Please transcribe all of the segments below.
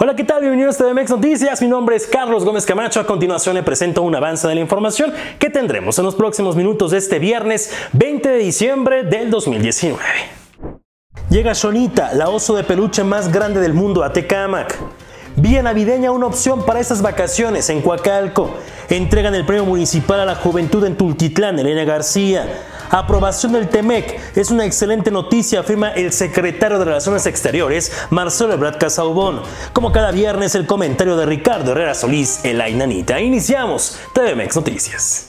Hola, ¿qué tal? Bienvenidos a TVMX Noticias. Mi nombre es Carlos Gómez Camacho. A continuación le presento un avance de la información que tendremos en los próximos minutos de este viernes 20 de diciembre del 2019. Llega Shonita, la oso de peluche más grande del mundo, a Tecámac. Vía navideña, una opción para estas vacaciones en Coacalco. Entregan el premio municipal a la juventud en Tultitlán, Elena García. Aprobación del TEMEC es una excelente noticia, afirma el secretario de Relaciones Exteriores, Marcelo Ebrard Casaubón. Como cada viernes, el comentario de Ricardo Herrera Solís, el Ainanita. Iniciamos TVMX Noticias.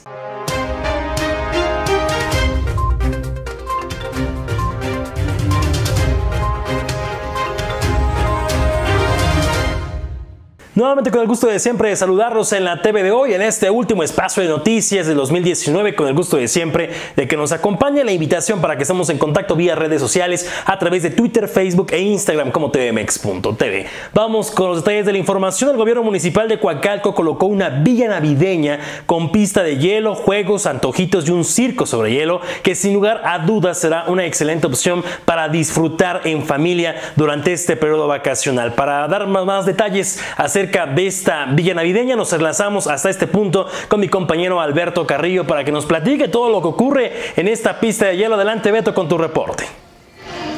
Nuevamente con el gusto de siempre de saludarlos en la TV de hoy, en este último espacio de noticias del 2019, con el gusto de siempre de que nos acompañe la invitación para que estemos en contacto vía redes sociales a través de Twitter, Facebook e Instagram como tvmex.tv. Vamos con los detalles de la información. El gobierno municipal de Coacalco colocó una villa navideña con pista de hielo, juegos, antojitos y un circo sobre hielo que sin lugar a dudas será una excelente opción para disfrutar en familia durante este periodo vacacional. Para dar más detalles acerca de esta villa navideña. Nos enlazamos hasta este punto con mi compañero Alberto Carrillo para que nos platique todo lo que ocurre en esta pista de hielo. Adelante, Beto, con tu reporte.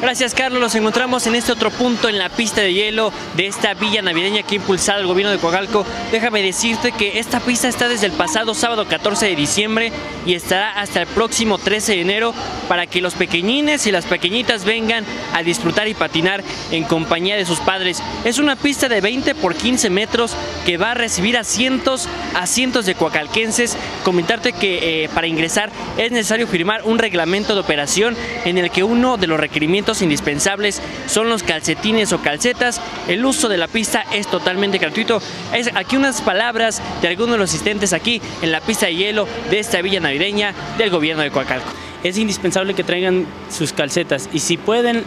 Gracias Carlos, nos encontramos en este otro punto en la pista de hielo de esta villa navideña que ha impulsado el gobierno de Coagalco. Déjame decirte que esta pista está desde el pasado sábado 14 de diciembre y estará hasta el próximo 13 de enero para que los pequeñines y las pequeñitas vengan a disfrutar y patinar en compañía de sus padres. Es una pista de 20 por 15 metros que va a recibir a cientos, a cientos de coacalquenses. Comentarte que eh, para ingresar es necesario firmar un reglamento de operación en el que uno de los requerimientos indispensables son los calcetines o calcetas. El uso de la pista es totalmente gratuito. Es aquí unas palabras de algunos de los asistentes aquí en la pista de hielo de esta villa navideña del gobierno de Coacalco. Es indispensable que traigan sus calcetas y si pueden,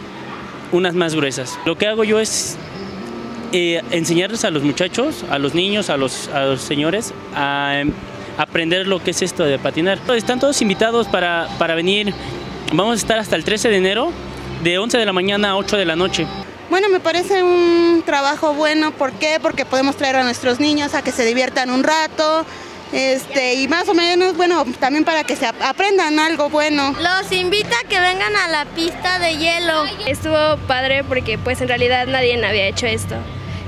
unas más gruesas. Lo que hago yo es eh, enseñarles a los muchachos, a los niños, a los, señores a aprender lo que es esto de patinar. Están todos invitados para, para venir. Vamos a estar hasta el 13 de enero de 11 de la mañana a 8 de la noche. Bueno, me parece un trabajo bueno, ¿por qué? Porque podemos traer a nuestros niños a que se diviertan un rato, este, y más o menos, bueno, también para que se aprendan algo bueno. Los invita a que vengan a la pista de hielo. Estuvo padre porque pues en realidad nadie había hecho esto.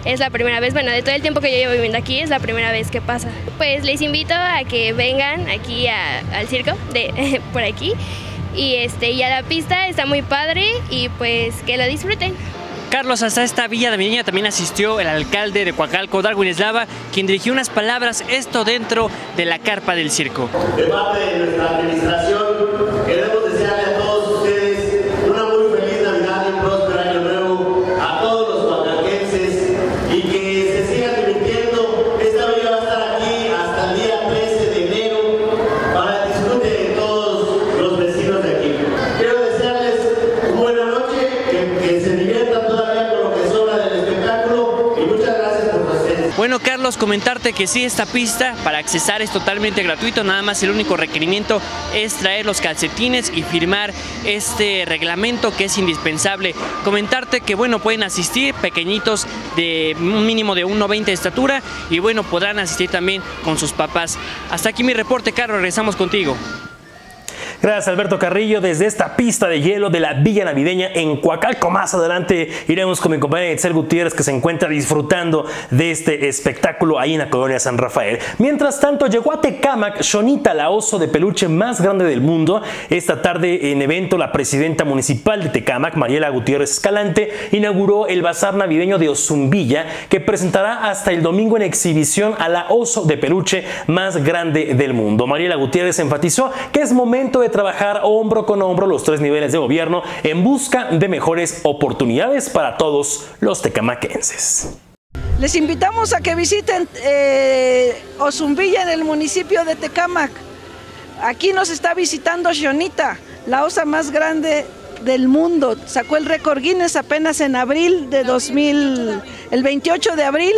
Es la primera vez, bueno, de todo el tiempo que yo llevo viviendo aquí, es la primera vez que pasa. Pues les invito a que vengan aquí al circo, de por aquí, y este ya la pista está muy padre y pues que la disfruten. Carlos, hasta esta villa de Viña también asistió el alcalde de Coacalco, Darwin Eslava, quien dirigió unas palabras, esto dentro de la carpa del circo. De parte de nuestra administración, comentarte que sí, esta pista para accesar es totalmente gratuito, nada más el único requerimiento es traer los calcetines y firmar este reglamento que es indispensable. Comentarte que, bueno, pueden asistir pequeñitos de un mínimo de 1,20 de estatura y, bueno, podrán asistir también con sus papás. Hasta aquí mi reporte, Carlos, regresamos contigo. Gracias Alberto Carrillo desde esta pista de hielo de la Villa Navideña en Coacalco. Más adelante iremos con mi compañera Itzel Gutiérrez que se encuentra disfrutando de este espectáculo ahí en la colonia San Rafael. Mientras tanto llegó a Tecámac Shonita, la oso de peluche más grande del mundo. Esta tarde en evento la presidenta municipal de Tecámac, Mariela Gutiérrez Escalante, inauguró el bazar navideño de Ozumbilla que presentará hasta el domingo en exhibición a la oso de peluche más grande del mundo. Mariela Gutiérrez enfatizó que es momento de trabajar hombro con hombro los tres niveles de gobierno en busca de mejores oportunidades para todos los tecamaquenses. Les invitamos a que visiten eh, Ozumbilla en el municipio de Tecámac. Aquí nos está visitando Xionita, la osa más grande del mundo. Sacó el récord Guinness apenas en abril de 2000, el 28 de abril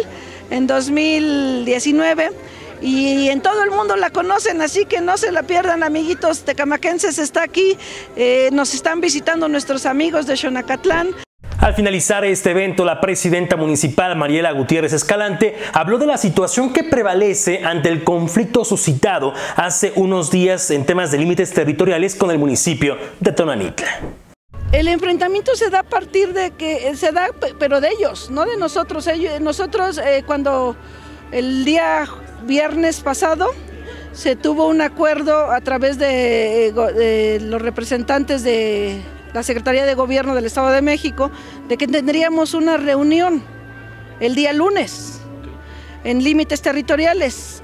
en 2019 y en todo el mundo la conocen, así que no se la pierdan, amiguitos tecamaquenses, está aquí, eh, nos están visitando nuestros amigos de Xonacatlán. Al finalizar este evento, la presidenta municipal Mariela Gutiérrez Escalante habló de la situación que prevalece ante el conflicto suscitado hace unos días en temas de límites territoriales con el municipio de Tonanitla. El enfrentamiento se da a partir de que se da, pero de ellos, no de nosotros. nosotros eh, cuando el día viernes pasado se tuvo un acuerdo a través de eh, los representantes de la Secretaría de Gobierno del Estado de México de que tendríamos una reunión el día lunes en límites territoriales.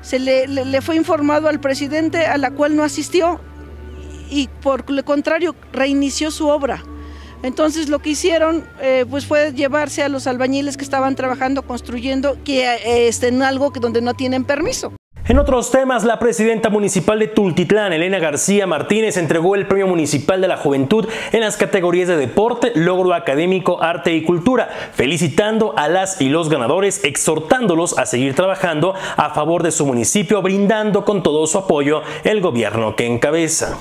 Se le, fue informado al presidente a la cual no asistió y por lo contrario reinició su obra. Entonces lo que hicieron eh, pues fue llevarse a los albañiles que estaban trabajando, construyendo, que eh, estén en algo que donde no tienen permiso. En otros temas, la presidenta municipal de Tultitlán, Elena García Martínez, entregó el Premio Municipal de la Juventud en las categorías de deporte, logro académico, arte y cultura, felicitando a las y los ganadores, exhortándolos a seguir trabajando a favor de su municipio, brindando con todo su apoyo el gobierno que encabeza.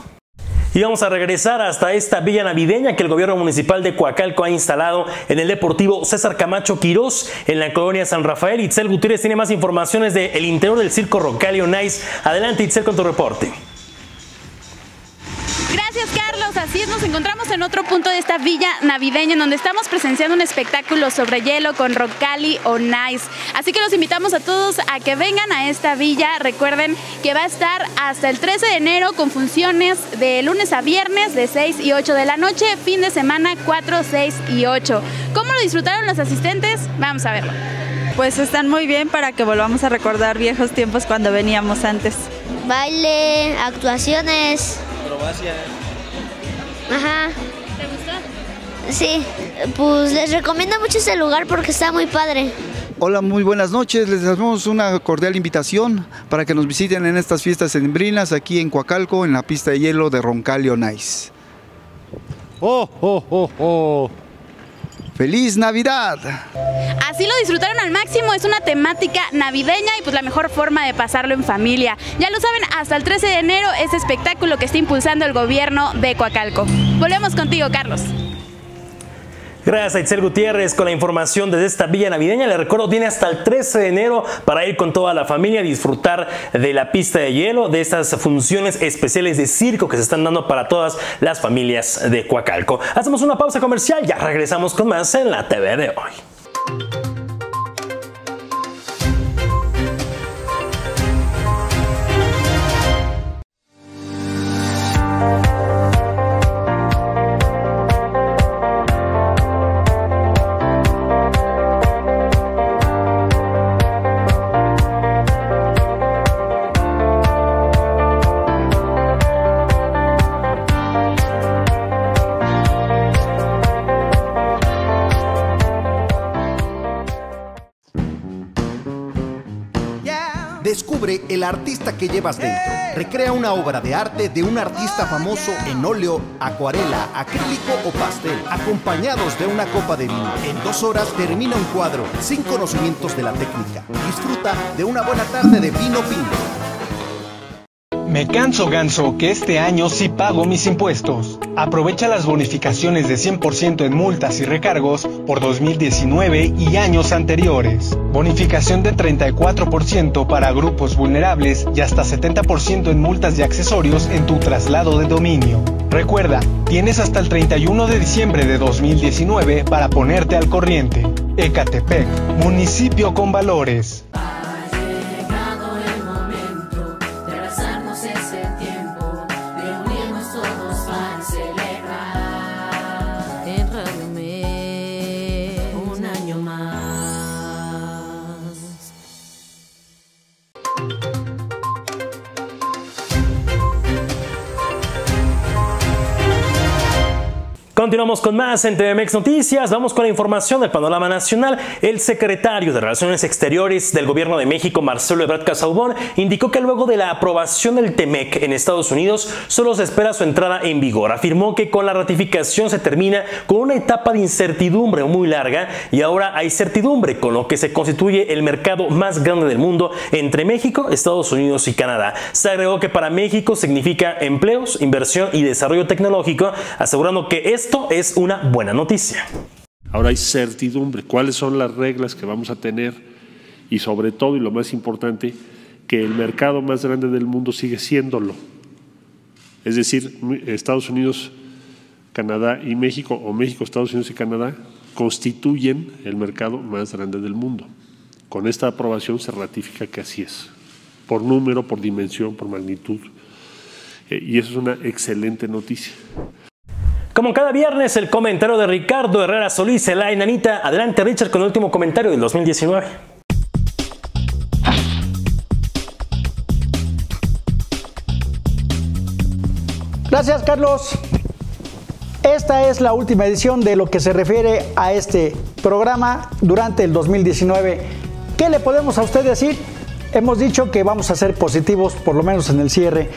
Y vamos a regresar hasta esta villa navideña que el gobierno municipal de Coacalco ha instalado en el Deportivo César Camacho Quirós en la colonia San Rafael. Itzel Gutiérrez tiene más informaciones del interior del circo Rocalio Nice. Adelante Itzel con tu reporte. Gracias Carlos, así es, nos encontramos en otro punto de esta villa navideña en donde estamos presenciando un espectáculo sobre hielo con Rocali o Nice. Así que los invitamos a todos a que vengan a esta villa. Recuerden que va a estar hasta el 13 de enero con funciones de lunes a viernes de 6 y 8 de la noche, fin de semana 4, 6 y 8. ¿Cómo lo disfrutaron los asistentes? Vamos a verlo. Pues están muy bien para que volvamos a recordar viejos tiempos cuando veníamos antes. Baile, actuaciones, Ajá. ¿Te gustó? Sí, pues les recomiendo mucho este lugar porque está muy padre. Hola, muy buenas noches. Les damos una cordial invitación para que nos visiten en estas fiestas sembrinas aquí en Coacalco, en la pista de hielo de Roncalio Nice. ¡Oh, oh, oh, oh! ¡Feliz Navidad! Así lo disfrutaron al máximo, es una temática navideña y pues la mejor forma de pasarlo en familia. Ya lo saben, hasta el 13 de enero este espectáculo que está impulsando el gobierno de Coacalco. Volvemos contigo, Carlos. Gracias a Itzel Gutiérrez con la información desde esta villa navideña. Le recuerdo, tiene hasta el 13 de enero para ir con toda la familia a disfrutar de la pista de hielo, de estas funciones especiales de circo que se están dando para todas las familias de Coacalco. Hacemos una pausa comercial, ya regresamos con más en la TV de hoy. El artista que llevas dentro. Recrea una obra de arte de un artista famoso en óleo, acuarela, acrílico o pastel, acompañados de una copa de vino. En dos horas termina un cuadro sin conocimientos de la técnica. Disfruta de una buena tarde de vino pinto. Me canso ganso que este año sí pago mis impuestos. Aprovecha las bonificaciones de 100% en multas y recargos por 2019 y años anteriores. Bonificación de 34% para grupos vulnerables y hasta 70% en multas y accesorios en tu traslado de dominio. Recuerda, tienes hasta el 31 de diciembre de 2019 para ponerte al corriente. Ecatepec, municipio con valores. Continuamos con más en TVMX Noticias. Vamos con la información del panorama nacional. El secretario de Relaciones Exteriores del Gobierno de México, Marcelo Ebrard Casaubon, indicó que luego de la aprobación del TEMEC en Estados Unidos, solo se espera su entrada en vigor. Afirmó que con la ratificación se termina con una etapa de incertidumbre muy larga y ahora hay certidumbre, con lo que se constituye el mercado más grande del mundo entre México, Estados Unidos y Canadá. Se agregó que para México significa empleos, inversión y desarrollo tecnológico, asegurando que esto es una buena noticia. Ahora hay certidumbre, cuáles son las reglas que vamos a tener y sobre todo, y lo más importante, que el mercado más grande del mundo sigue siéndolo. Es decir, Estados Unidos, Canadá y México, o México, Estados Unidos y Canadá, constituyen el mercado más grande del mundo. Con esta aprobación se ratifica que así es, por número, por dimensión, por magnitud. Eh, y eso es una excelente noticia. Como cada viernes, el comentario de Ricardo Herrera Solís, la enanita. Adelante, Richard, con el último comentario del 2019. Gracias, Carlos. Esta es la última edición de lo que se refiere a este programa durante el 2019. ¿Qué le podemos a usted decir? Hemos dicho que vamos a ser positivos, por lo menos en el cierre.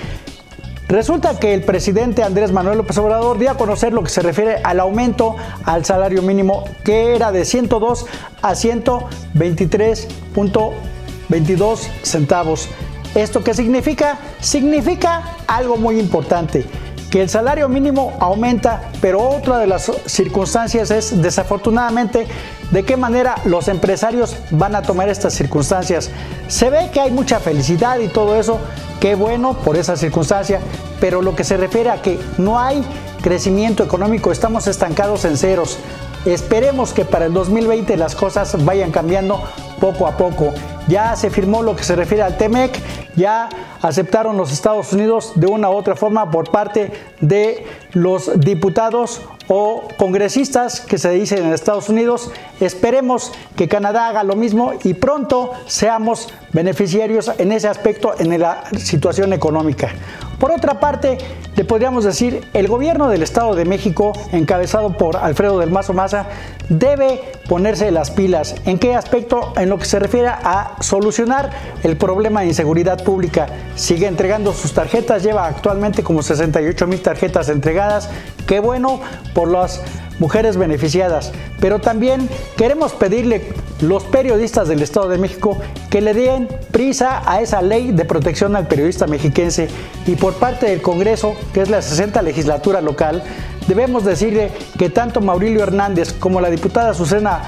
Resulta que el presidente Andrés Manuel López Obrador dio a conocer lo que se refiere al aumento al salario mínimo, que era de 102 a 123.22 centavos. ¿Esto qué significa? Significa algo muy importante que el salario mínimo aumenta, pero otra de las circunstancias es desafortunadamente de qué manera los empresarios van a tomar estas circunstancias. Se ve que hay mucha felicidad y todo eso, qué bueno por esa circunstancia, pero lo que se refiere a que no hay crecimiento económico, estamos estancados en ceros. Esperemos que para el 2020 las cosas vayan cambiando poco a poco. Ya se firmó lo que se refiere al TEMEC, ya aceptaron los Estados Unidos de una u otra forma por parte de los diputados o congresistas que se dicen en Estados Unidos. Esperemos que Canadá haga lo mismo y pronto seamos beneficiarios en ese aspecto en la situación económica. Por otra parte, le podríamos decir, el gobierno del Estado de México, encabezado por Alfredo del Mazo Maza, debe ponerse las pilas. ¿En qué aspecto? En lo que se refiere a solucionar el problema de inseguridad pública. Sigue entregando sus tarjetas, lleva actualmente como 68 mil tarjetas entregadas. Qué bueno por las mujeres beneficiadas. Pero también queremos pedirle los periodistas del Estado de México que le den prisa a esa ley de protección al periodista mexiquense y por parte del Congreso, que es la 60 legislatura local, debemos decirle que tanto Maurilio Hernández como la diputada Susana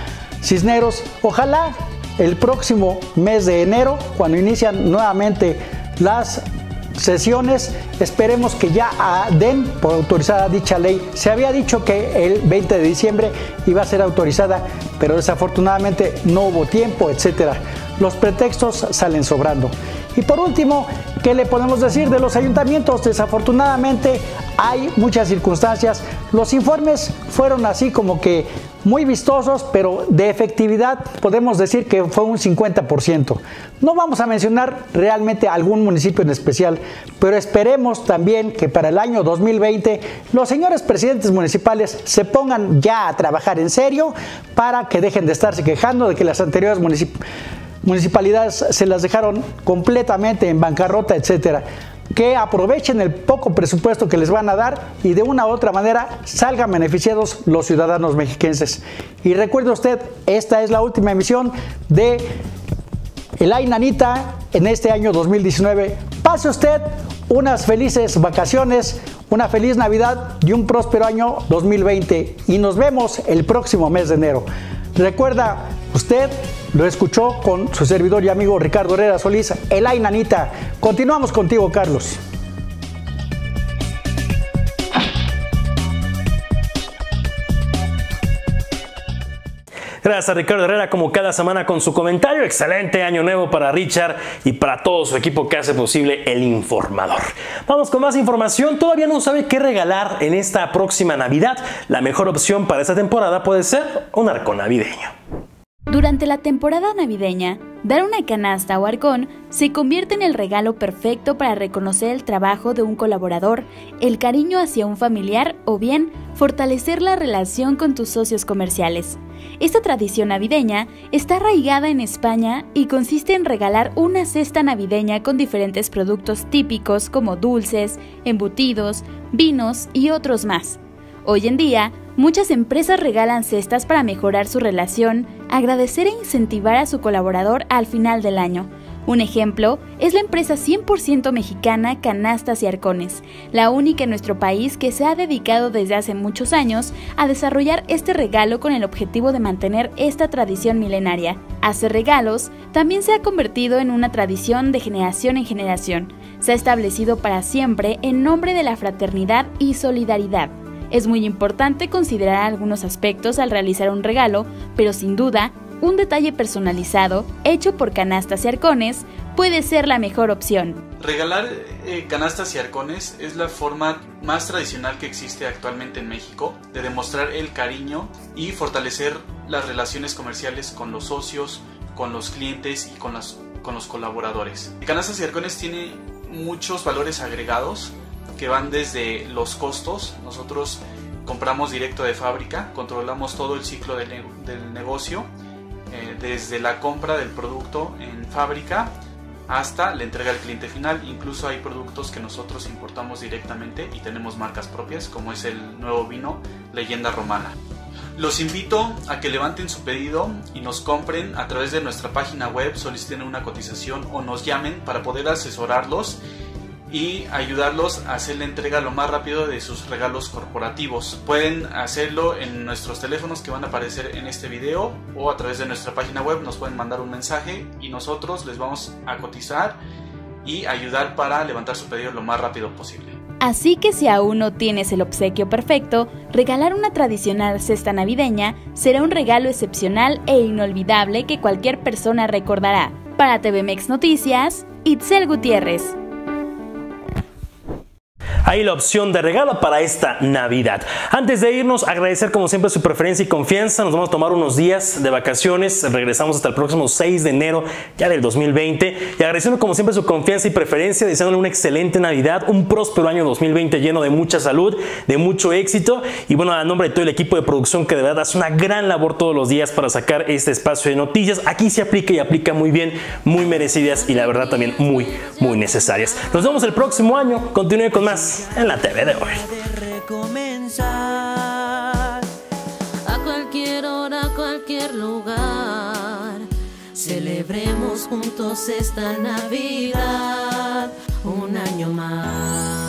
Cisneros, ojalá el próximo mes de enero, cuando inician nuevamente las sesiones, esperemos que ya den por autorizada dicha ley. Se había dicho que el 20 de diciembre iba a ser autorizada, pero desafortunadamente no hubo tiempo, etcétera. Los pretextos salen sobrando. Y por último, ¿qué le podemos decir de los ayuntamientos? Desafortunadamente hay muchas circunstancias. Los informes fueron así como que muy vistosos, pero de efectividad podemos decir que fue un 50%. No vamos a mencionar realmente algún municipio en especial, pero esperemos también que para el año 2020 los señores presidentes municipales se pongan ya a trabajar en serio para que dejen de estarse quejando de que las anteriores municipalidades se las dejaron completamente en bancarrota, etcétera que aprovechen el poco presupuesto que les van a dar y de una u otra manera salgan beneficiados los ciudadanos mexiquenses. Y recuerde usted, esta es la última emisión de El Ainanita en este año 2019. Pase usted unas felices vacaciones, una feliz Navidad y un próspero año 2020. Y nos vemos el próximo mes de enero. Recuerda, usted lo escuchó con su servidor y amigo Ricardo Herrera Solís, el Ainanita. Continuamos contigo, Carlos. Gracias a Ricardo Herrera como cada semana con su comentario. Excelente año nuevo para Richard y para todo su equipo que hace posible el informador. Vamos con más información. Todavía no sabe qué regalar en esta próxima Navidad. La mejor opción para esta temporada puede ser un arco navideño. Durante la temporada navideña, dar una canasta o arcón se convierte en el regalo perfecto para reconocer el trabajo de un colaborador, el cariño hacia un familiar o bien fortalecer la relación con tus socios comerciales. Esta tradición navideña está arraigada en España y consiste en regalar una cesta navideña con diferentes productos típicos como dulces, embutidos, vinos y otros más. Hoy en día, muchas empresas regalan cestas para mejorar su relación, agradecer e incentivar a su colaborador al final del año. Un ejemplo es la empresa 100% mexicana Canastas y Arcones, la única en nuestro país que se ha dedicado desde hace muchos años a desarrollar este regalo con el objetivo de mantener esta tradición milenaria. Hacer regalos también se ha convertido en una tradición de generación en generación. Se ha establecido para siempre en nombre de la fraternidad y solidaridad. Es muy importante considerar algunos aspectos al realizar un regalo, pero sin duda, un detalle personalizado, hecho por canastas y arcones, puede ser la mejor opción. Regalar eh, canastas y arcones es la forma más tradicional que existe actualmente en México de demostrar el cariño y fortalecer las relaciones comerciales con los socios, con los clientes y con, con los colaboradores. Canastas y arcones tiene muchos valores agregados que van desde los costos. Nosotros compramos directo de fábrica, controlamos todo el ciclo del, negocio, eh, desde la compra del producto en fábrica hasta la entrega al cliente final. Incluso hay productos que nosotros importamos directamente y tenemos marcas propias, como es el nuevo vino Leyenda Romana. Los invito a que levanten su pedido y nos compren a través de nuestra página web, soliciten una cotización o nos llamen para poder asesorarlos y ayudarlos a hacer la entrega lo más rápido de sus regalos corporativos. Pueden hacerlo en nuestros teléfonos que van a aparecer en este video o a través de nuestra página web nos pueden mandar un mensaje y nosotros les vamos a cotizar y ayudar para levantar su pedido lo más rápido posible. Así que si aún no tienes el obsequio perfecto, regalar una tradicional cesta navideña será un regalo excepcional e inolvidable que cualquier persona recordará. Para TVMex Noticias, Itzel Gutiérrez. Ahí la opción de regalo para esta Navidad. Antes de irnos, agradecer como siempre su preferencia y confianza. Nos vamos a tomar unos días de vacaciones. Regresamos hasta el próximo 6 de enero ya del 2020. Y agradeciendo como siempre su confianza y preferencia, deseándole una excelente Navidad, un próspero año 2020 lleno de mucha salud, de mucho éxito. Y bueno, a nombre de todo el equipo de producción que de verdad hace una gran labor todos los días para sacar este espacio de noticias. Aquí se aplica y aplica muy bien, muy merecidas y la verdad también muy, muy necesarias. Nos vemos el próximo año. Continúe con más en la TV de hoy. A cualquier hora, a cualquier lugar, celebremos juntos esta Navidad, un año más.